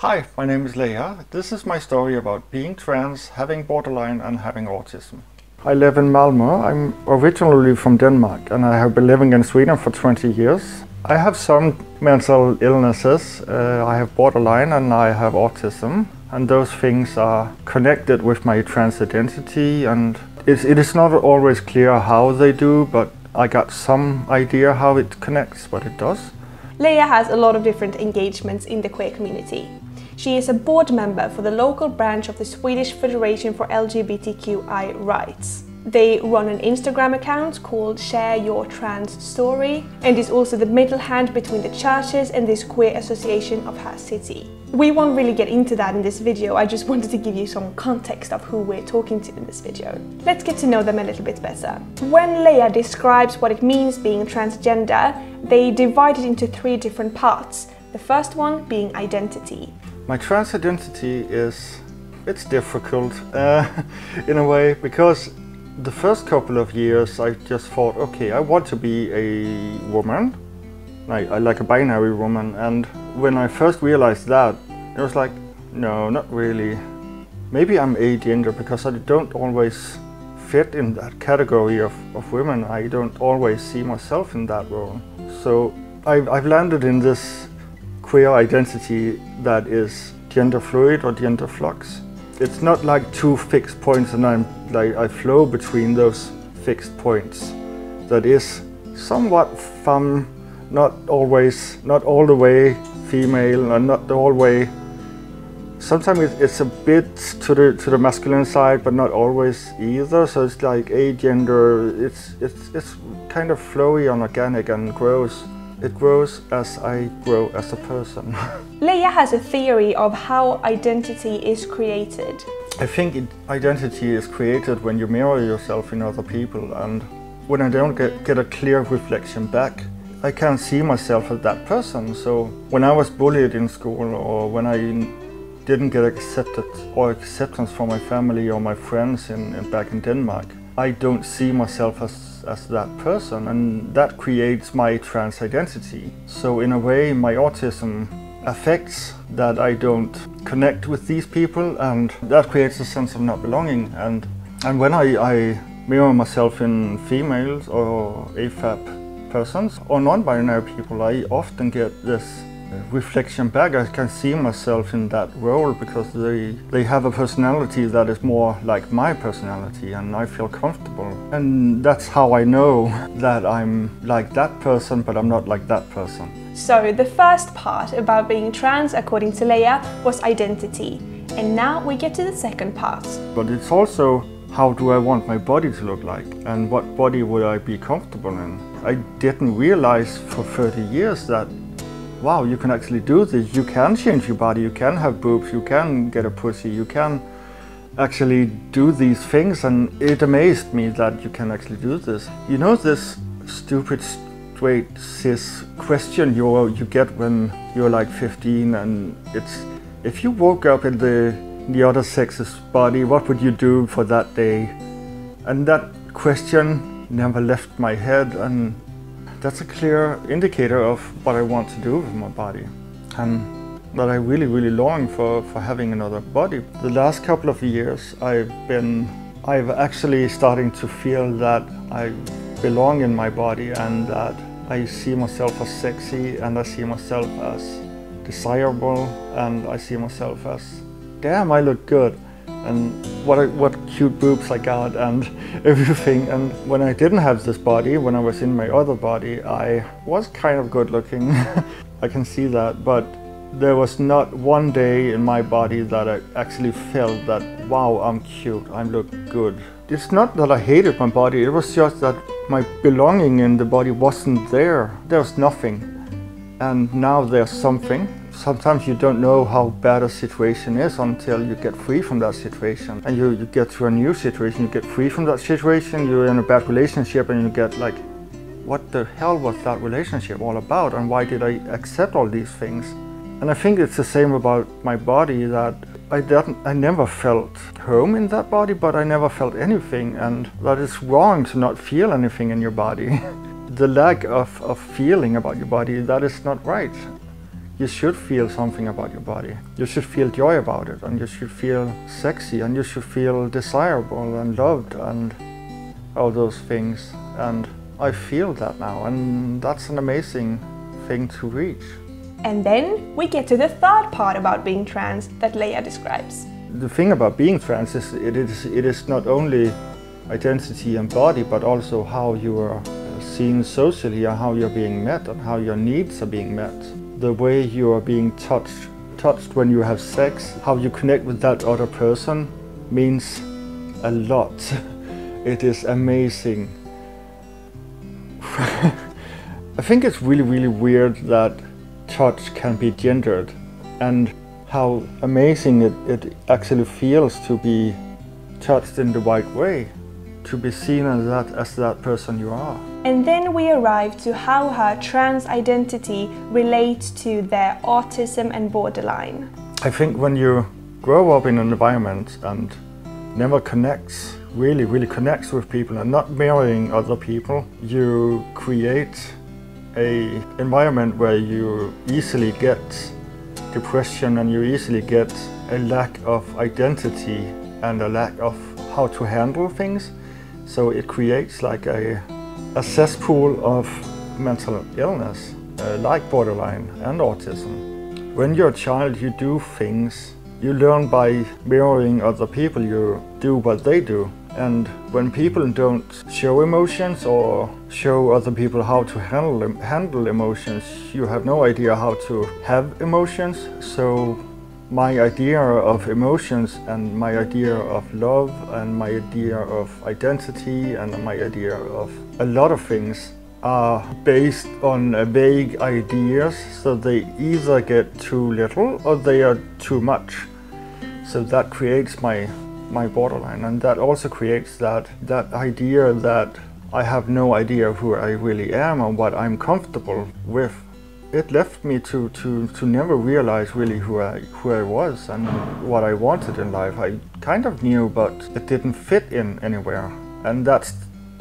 Hi, my name is Leiya. This is my story about being trans, having borderline, and having autism. I live in Malmö. I'm originally from Denmark and I have been living in Sweden for 20 years. I have some mental illnesses. Uh, I have borderline and I have autism, and those things are connected with my trans identity. And it's, it is not always clear how they do, but I got some idea how it connects, but it does. Leiya has a lot of different engagements in the queer community. She is a board member for the local branch of the Swedish Federation for LGBTQI Rights. They run an Instagram account called Share Your Trans Story and is also the middle hand between the churches and this queer association of her city. We won't really get into that in this video, I just wanted to give you some context of who we're talking to in this video. Let's get to know them a little bit better. When Leiya describes what it means being transgender, they divide it into three different parts. The first one being identity. My trans identity is it's difficult uh, in a way because the first couple of years I just thought, okay, I want to be a woman, like I like a binary woman, and when I first realized that, it was like, no, not really. Maybe I'm agender because I don't always fit in that category of, of women. I don't always see myself in that role. So I've, I've landed in this queer identity that is gender fluid or gender flux. It's not like two fixed points and I'm like I flow between those fixed points. That is somewhat fun, not always, not all the way female and not all the way. Sometimes it's a bit to the to the masculine side, but not always either. So it's like a gender. It's it's it's kind of flowy and organic and grows. It grows as I grow as a person. Leiya has a theory of how identity is created. I think it, identity is created when you mirror yourself in other people and when I don't get, get a clear reflection back, I can't see myself as that person. So when I was bullied in school or when I didn't get accepted or acceptance from my family or my friends in, in back in Denmark, I don't see myself as, as that person and that creates my trans identity. So in a way my autism affects that I don't connect with these people and that creates a sense of not belonging and and when I, I mirror myself in females or AFAB persons or non-binary people I often get this reflection back. I can see myself in that role because they, they have a personality that is more like my personality and I feel comfortable. And that's how I know that I'm like that person, but I'm not like that person. So the first part about being trans, according to Leiya, was identity. And now we get to the second part. But it's also how do I want my body to look like and what body would I be comfortable in. I didn't realize for 30 years that wow, you can actually do this. You can change your body, you can have boobs, you can get a pussy, you can actually do these things. And it amazed me that you can actually do this. You know this stupid straight cis question you, you get when you're like 15 and it's, if you woke up in the, the other sex's body, what would you do for that day? And that question never left my head and that's a clear indicator of what I want to do with my body and that I really, really long for, for having another body. The last couple of years I've been, I've actually starting to feel that I belong in my body and that I see myself as sexy and I see myself as desirable and I see myself as, damn, I look good and what what cute boobs I got and everything. And when I didn't have this body, when I was in my other body, I was kind of good looking. I can see that, but there was not one day in my body that I actually felt that, wow, I'm cute, I look good. It's not that I hated my body, it was just that my belonging in the body wasn't there. There was nothing. And now there's something sometimes you don't know how bad a situation is until you get free from that situation and you, you get to a new situation, you get free from that situation, you're in a bad relationship and you get like, what the hell was that relationship all about and why did I accept all these things? And I think it's the same about my body that I didn't, I never felt home in that body, but I never felt anything and that is wrong to not feel anything in your body. the lack of, of feeling about your body, that is not right you should feel something about your body. You should feel joy about it, and you should feel sexy, and you should feel desirable and loved, and all those things. And I feel that now, and that's an amazing thing to reach. And then we get to the third part about being trans that Leiya describes. The thing about being trans is it is, it is not only identity and body, but also how you are seen socially and how you're being met and how your needs are being met. The way you are being touched, touched when you have sex, how you connect with that other person means a lot. it is amazing. I think it's really, really weird that touch can be gendered and how amazing it, it actually feels to be touched in the right way, to be seen as that, as that person you are. And then we arrive to how her trans identity relates to their autism and borderline. I think when you grow up in an environment and never connects, really, really connects with people and not mirroring other people, you create a environment where you easily get depression and you easily get a lack of identity and a lack of how to handle things. So it creates like a, a cesspool of mental illness, uh, like borderline and autism. When you're a child, you do things, you learn by mirroring other people, you do what they do. And when people don't show emotions or show other people how to handle handle emotions, you have no idea how to have emotions. So my idea of emotions and my idea of love and my idea of identity and my idea of a lot of things are based on uh, vague ideas so they either get too little or they are too much so that creates my my borderline and that also creates that that idea that I have no idea who I really am or what I'm comfortable with. It left me to, to, to never realize really who I who I was and what I wanted in life. I kind of knew but it didn't fit in anywhere. And that's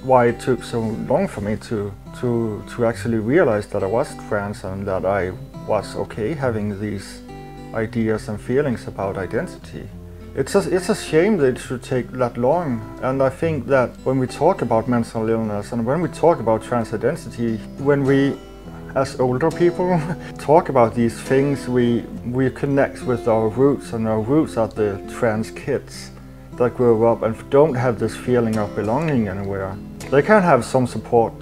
why it took so long for me to to to actually realize that I was trans and that I was okay having these ideas and feelings about identity. It's a, it's a shame that it should take that long. And I think that when we talk about mental illness and when we talk about trans identity, when we as older people talk about these things, we, we connect with our roots and our roots are the trans kids that grow up and don't have this feeling of belonging anywhere. They can have some support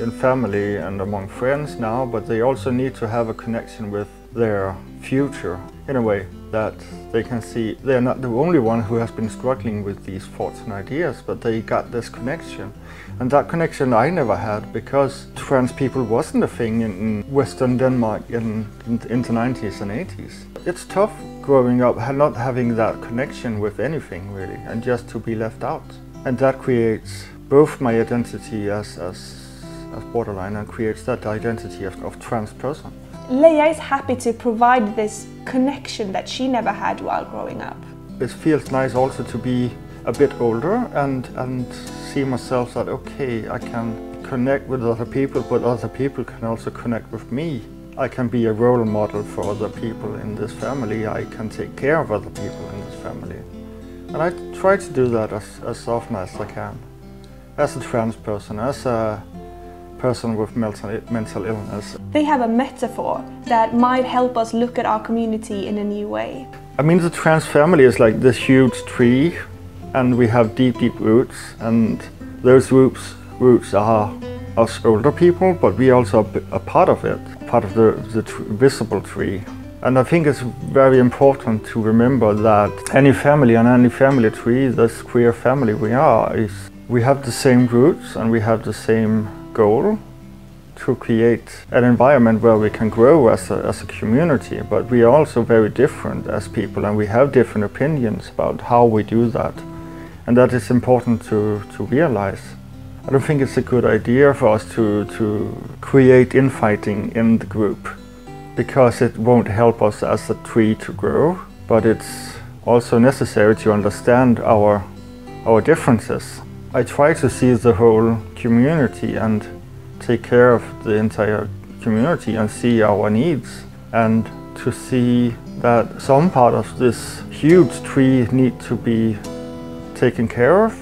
in family and among friends now, but they also need to have a connection with their future in a way that they can see they're not the only one who has been struggling with these thoughts and ideas, but they got this connection. And that connection I never had because trans people wasn't a thing in Western Denmark in, in, in the 90s and 80s. It's tough growing up and not having that connection with anything really and just to be left out. And that creates both my identity as, as, as borderline and creates that identity of, of trans person. Leiya is happy to provide this connection that she never had while growing up. It feels nice also to be a bit older and, and see myself that, okay, I can connect with other people, but other people can also connect with me. I can be a role model for other people in this family. I can take care of other people in this family. And I try to do that as, as often as I can. As a trans person, as a person with mental illness. They have a metaphor that might help us look at our community in a new way. I mean, the trans family is like this huge tree, and we have deep, deep roots, and those roots roots are us older people, but we also are a part of it, part of the, the tr visible tree. And I think it's very important to remember that any family and any family tree, this queer family we are, is we have the same roots and we have the same goal to create an environment where we can grow as a, as a community, but we are also very different as people and we have different opinions about how we do that. And that is important to, to realize. I don't think it's a good idea for us to, to create infighting in the group because it won't help us as a tree to grow, but it's also necessary to understand our, our differences I try to see the whole community and take care of the entire community and see our needs and to see that some part of this huge tree need to be taken care of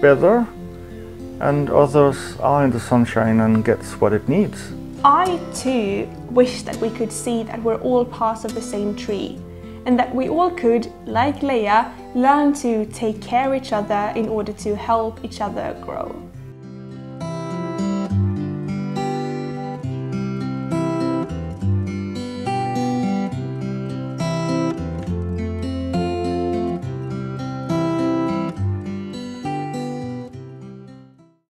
better and others are in the sunshine and gets what it needs. I too wish that we could see that we're all parts of the same tree and that we all could, like Leiya, learn to take care of each other in order to help each other grow.